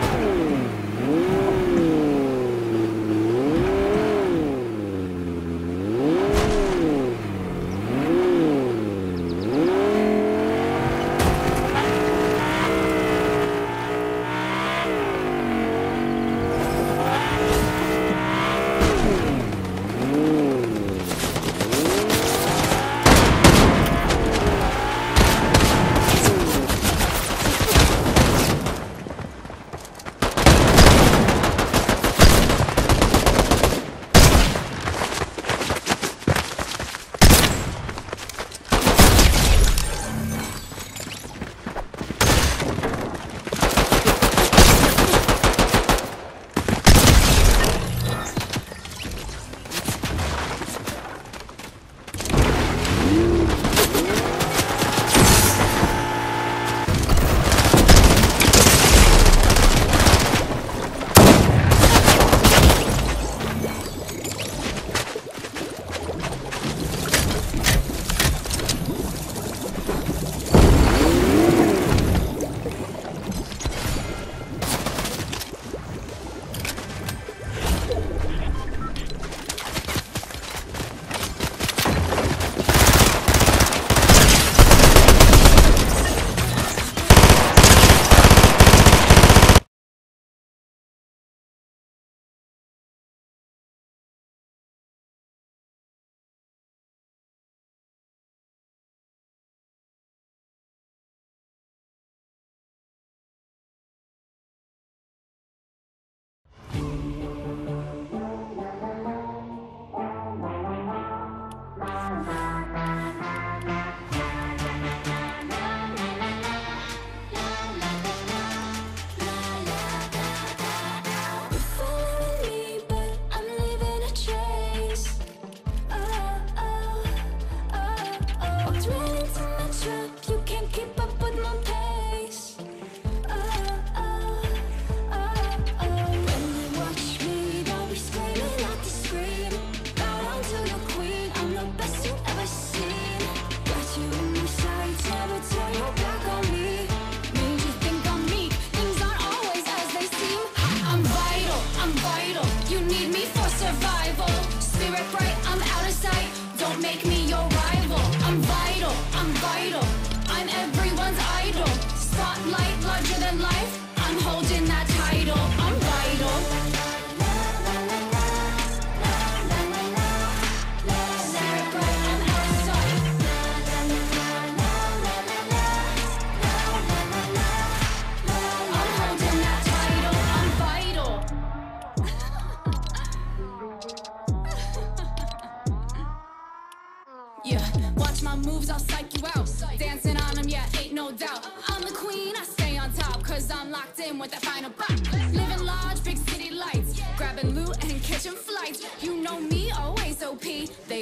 Oh, Bye.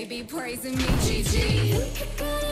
be praising me. GG.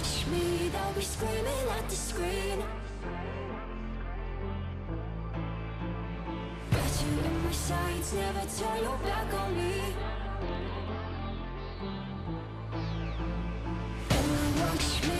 touch me, they'll be screaming at the screen. Got you in my sights, never turn your back on me. And watch me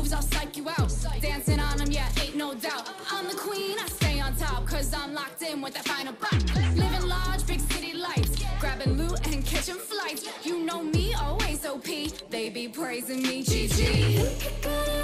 moves, I'll psych you out. Dancing on them, yeah, ain't no doubt. I'm the queen, I stay on top, cause I'm locked in with that final bop. Living large, big city lights. Grabbing loot and catching flights. You know me, always OP. They be praising me, GG.